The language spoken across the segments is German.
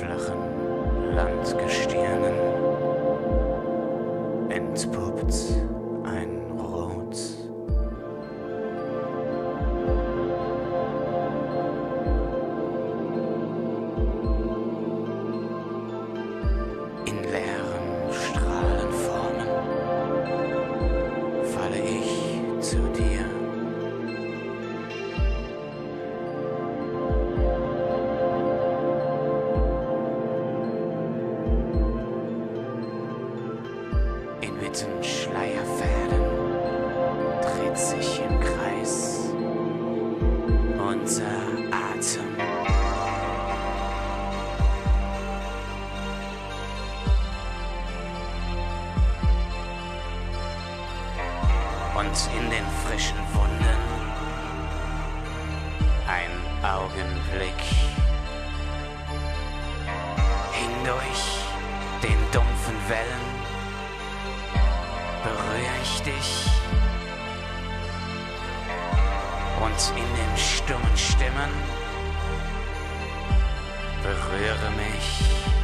flachen Landgestirnen entpuppt ein Rot. In leeren Strahlenformen falle ich zu dir. Sich im Kreis unser Atem. Und in den frischen Wunden ein Augenblick hindurch den dumpfen Wellen berühre ich dich und in den stummen Stimmen berühre mich.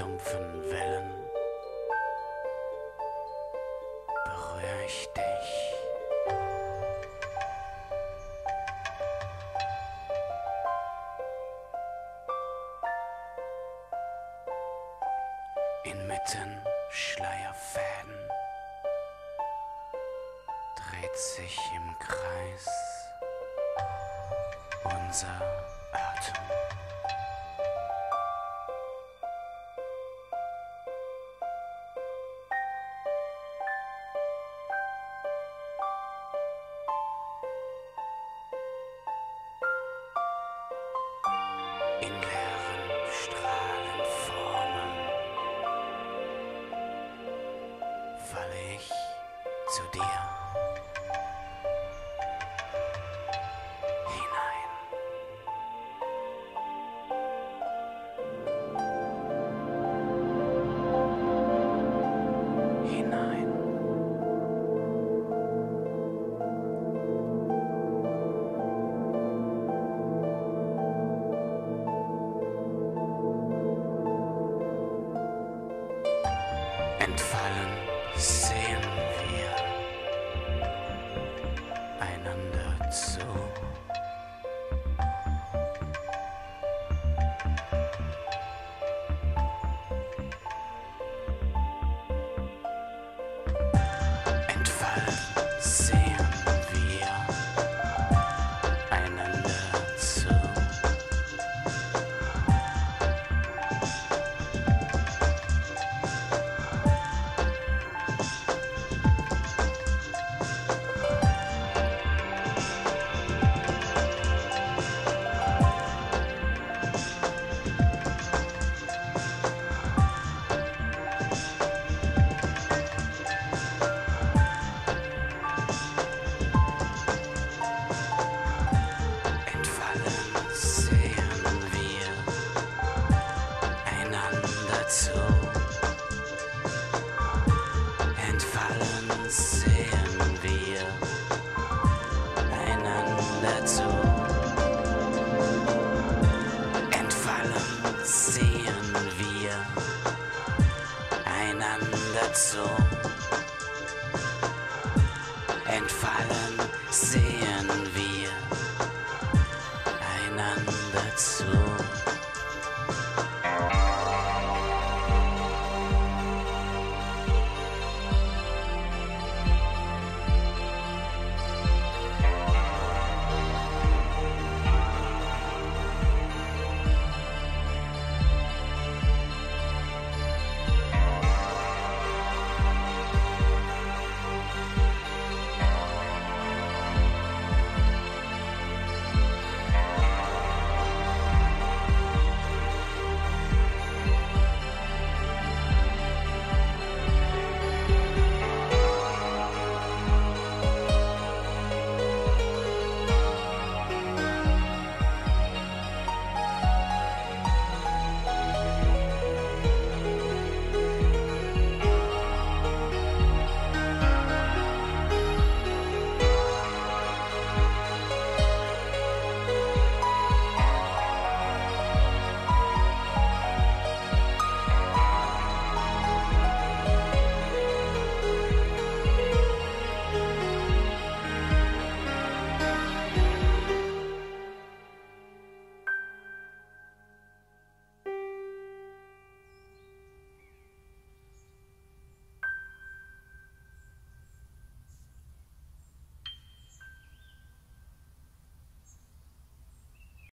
Dumpfen Wellen berühre ich dich. Inmitten Schleierfäden dreht sich im Kreis unser Atem. Zu that's tool.